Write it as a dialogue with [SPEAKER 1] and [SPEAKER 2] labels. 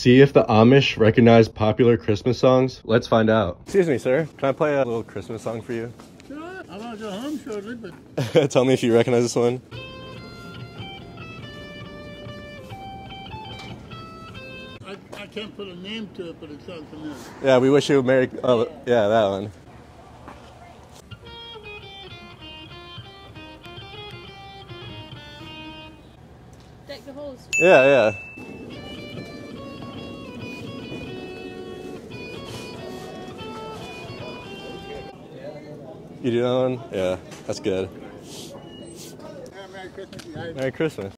[SPEAKER 1] See if the Amish recognize popular Christmas songs? Let's find out. Excuse me, sir. Can I play a little Christmas song for you?
[SPEAKER 2] Sure, I'm not go home shortly, but
[SPEAKER 1] Tell me if you recognize this one.
[SPEAKER 2] I, I can't put a name to it, but it sounds familiar.
[SPEAKER 1] Yeah, we wish you a Merry. Oh, yeah, that one.
[SPEAKER 3] Deck the halls.
[SPEAKER 1] Yeah, yeah. You do that one? Yeah, that's good.
[SPEAKER 2] Yeah, Merry Christmas.
[SPEAKER 1] Merry Christmas.